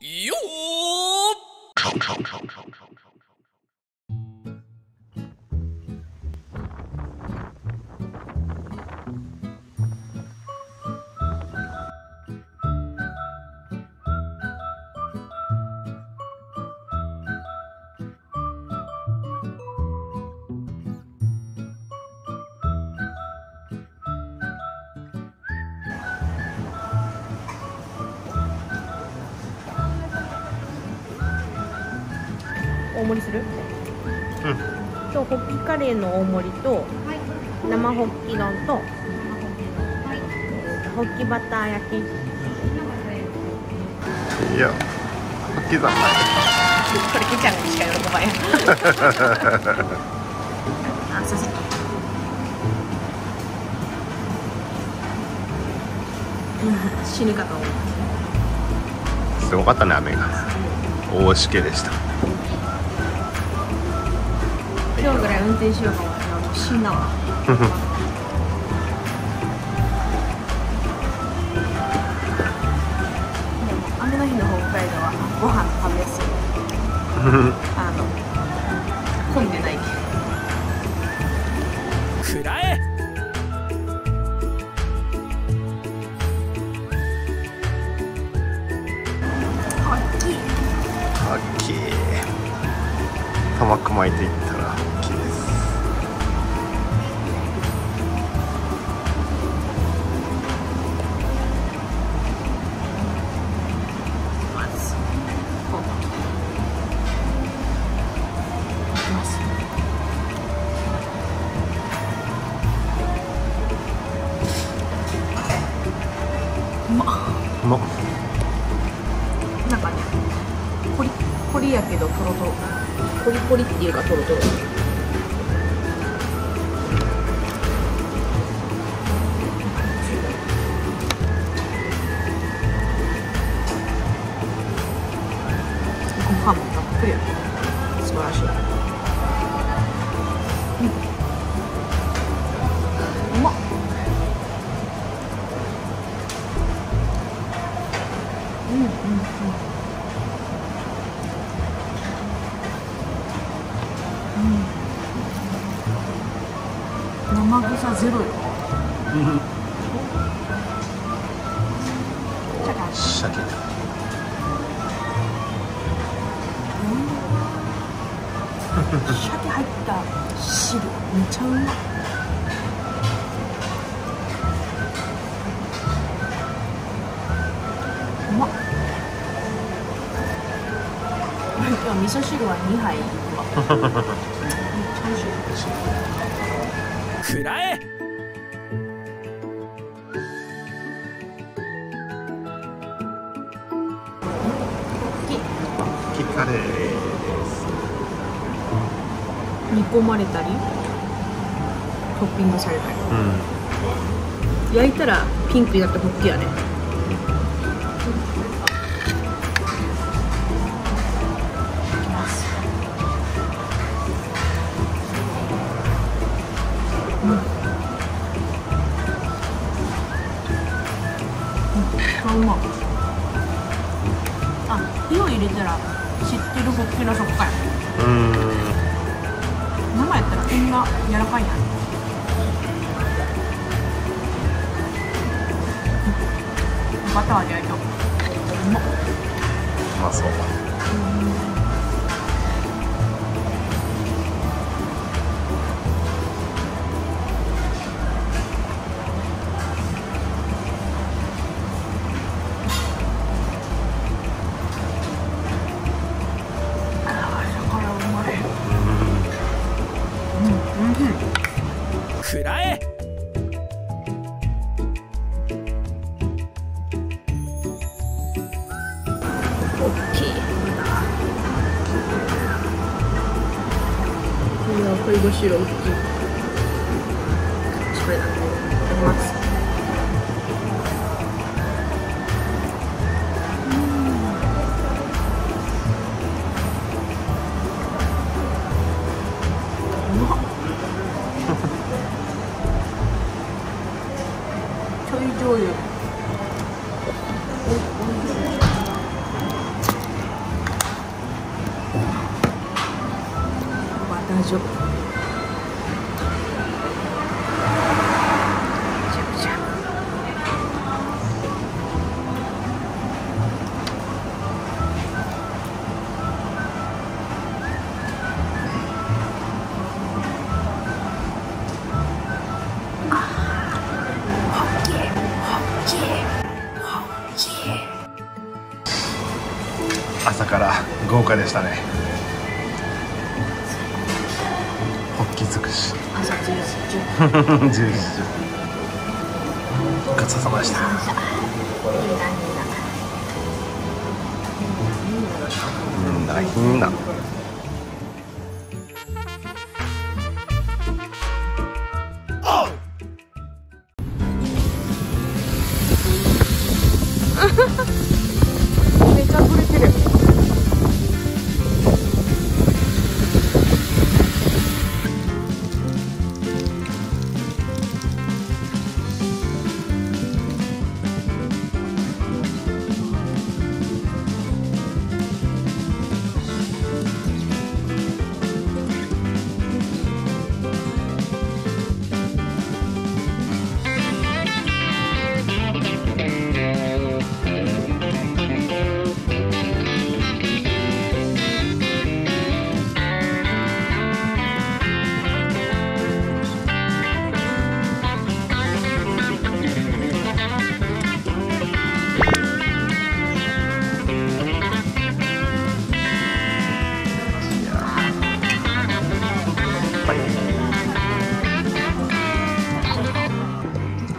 よカレーの大盛りと生ホッキ丼とホッキバター焼き。いや刻んないこれケちゃんしか喜ばん。や あすいません。うん死ぬかと思うすごかったね雨が。大しけでした運転しようか思ったらもう死んだわでも雨の日の北海道はご飯食べやす。いあの混んでないけど。くらえ。大きい大きい玉く巻いていったコリコリっていうかトロトロご飯もたっぷりや。素晴らしい、うん、うまっ。うんうんうん。生臭ゼロ。よじゃあ鮭。鮭入った汁。めちゃうまい。うまっ。今日味噌汁は2杯いくわ めっちゃ美味しいくらえ。キカレー煮込まれたりトッピングされたり。うん。焼いたらピンクになったホッキやねうんうんうまいあ火を入れたら知ってるホッキの食感や。うん。生やったらこんな柔らかいんやねバターで焼いたうまっうまそう食らえ。大きい。いやこれ後ろ大きい。Bata joke. 豪華でしたね。ホッキ尽くし。朝10時10分。10時10ごちそうさまでした。いいないいな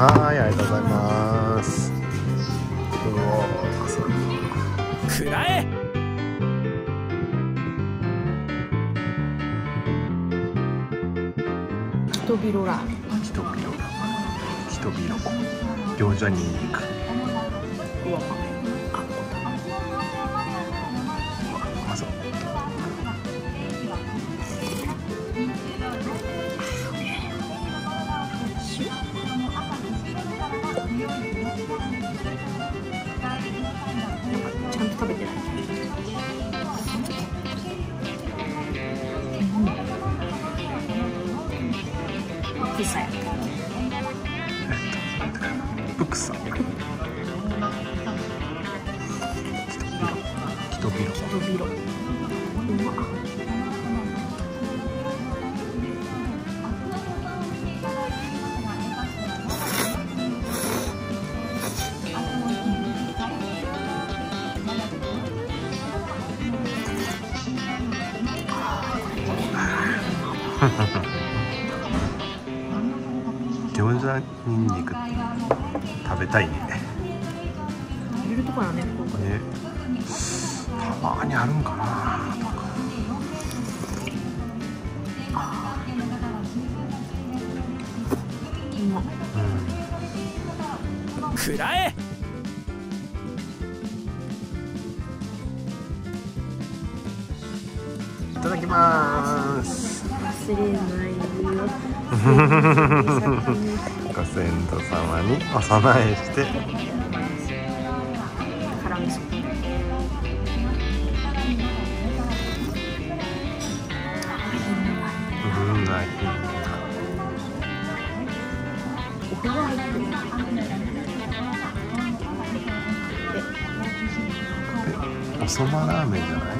はいありがとうございます。くらえ。人ビロラーメン人ビロ人ビロ餃子にんにく。うわ 餃子にんにく食べたいね。入れるとこね福岡でね。たまにあるんかな。とかうん。くらえいただきます忘れないよ。ご先祖様にお供えしてお風呂入っおそばラーメンじゃない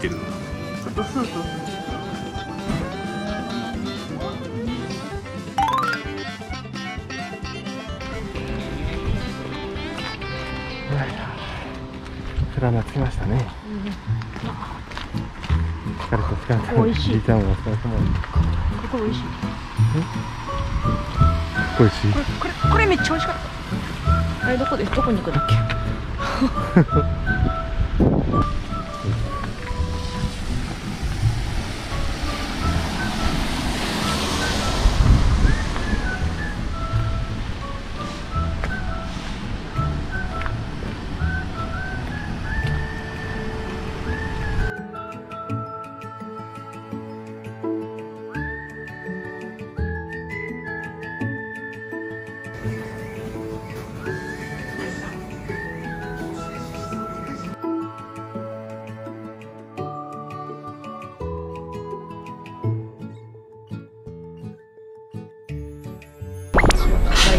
聞いてるちょっとスープフラナ着きましたね。疲れた疲れた美味しい。ここ美味しい。しいこれこれこれめっちゃ美味しかった。あれどこでどこに行くんだっけ？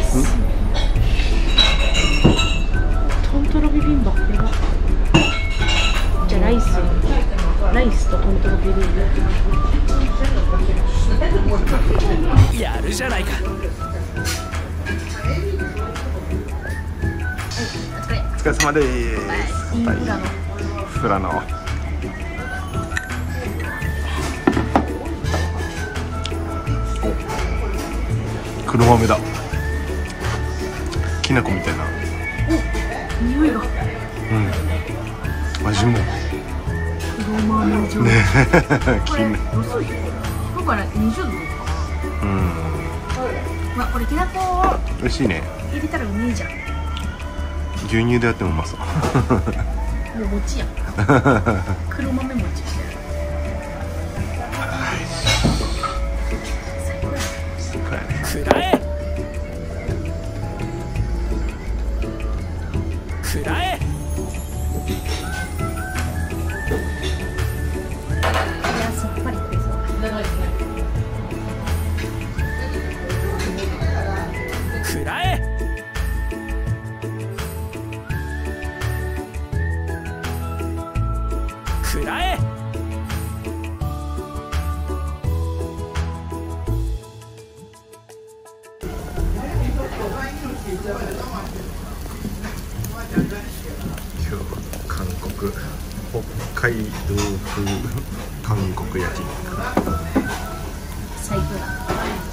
ライストントロビビンバやばじゃあライスライスとトントロビビンバやるじゃないかお疲れ様ですはいフラノフラノお黒豆だきな粉みたいな。匂いが。うん。味も。黒豆状、ね。これきな薄いここから20度うん。まあこれきな粉を美味しいね。入れたらうめえじゃん。牛乳でやってもうまそう。もう餅やん。黒豆餅最くらえい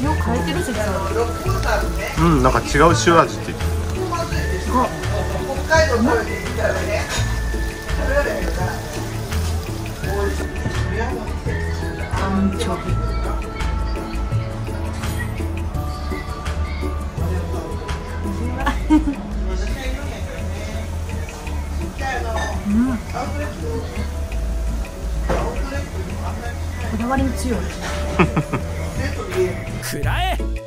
塩変えてる説あるうんなんか違う塩味って言ってあアンチョビうんこだわりに強い。くらえ。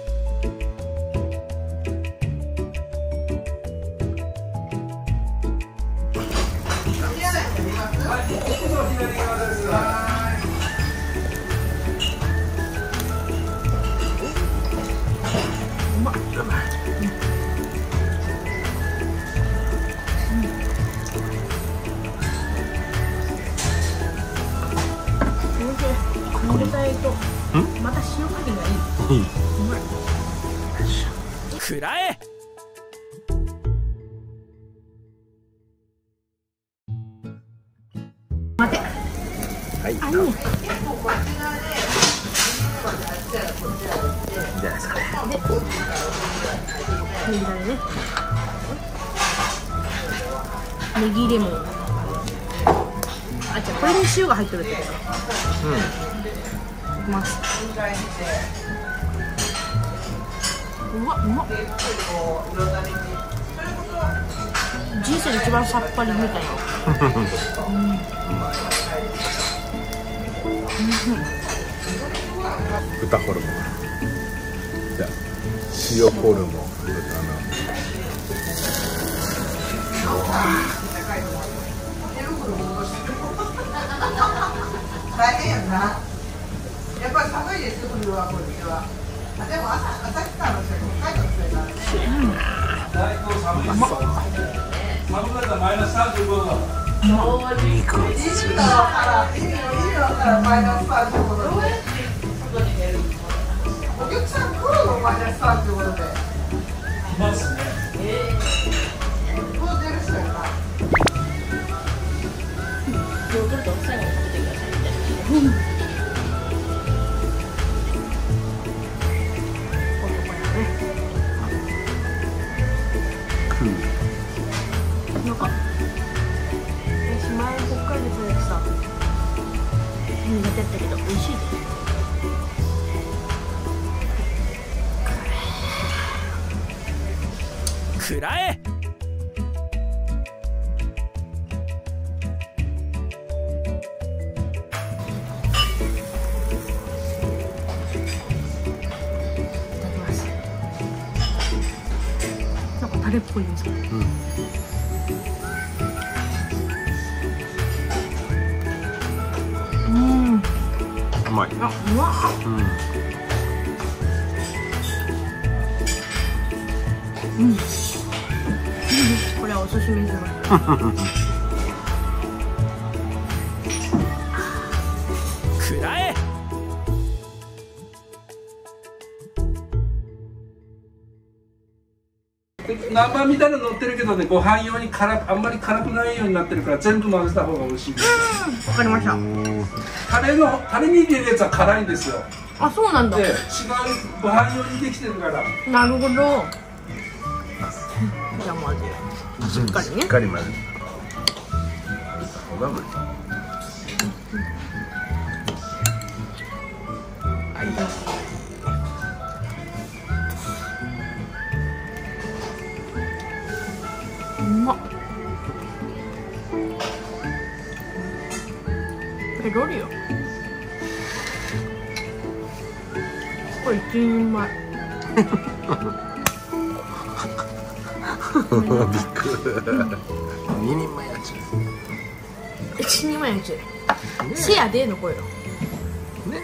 ネギだねネギレモンあじゃこれに塩が入ってるってことかいきますうわうまっ人生で一番さっぱりみたいなうん、うん。豚ホルモンじゃあ塩ホルモン豚の大変やんな。やっぱり寒いです、冬はこっちは。あでも朝朝来たの人、北海道の人やからね。肉意味がわからん、意味が意味がわからん、マイナス35度で。お客さん来るのマイナス35度で。来ますね。こう出る人やな。ヨーグルト最後に食べてくださいみたいなまい。あうわ。うん。うん。これはおすすめします南蛮みたいなの乗ってるけどねご飯用に辛くあんまり辛くないようになってるから全部混ぜた方が美味しい。ですわかりました。タレのタレに入れるやつは辛いんですよ。あそうなんだ。で違うご飯用にできてるから。なるほど。じゃあまずしっかりね。しっかり混ぜ人前びっくり二人前やつ一人前のうちせやでの声よ。ね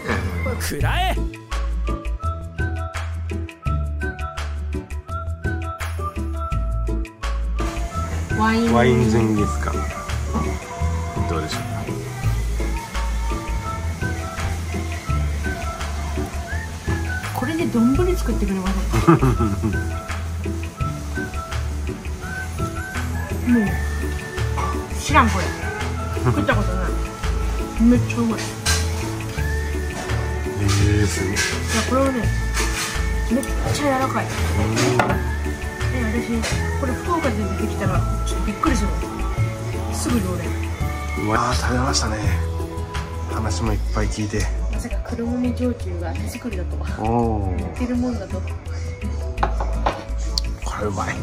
くらえ。ワイン。ワイン前月か丼作ってくれませんか？もう知らんこれ。食ったことない。めっちゃうまい。いえー、すごいやこれはねめっちゃ柔らかい。え私これ福岡で出てきたらちょっとびっくりする。すぐ料理うわあ食べましたね。話もいっぱい聞いてまさか黒豆焼酎が手作りだとはおお売ってるもんだと。これうまい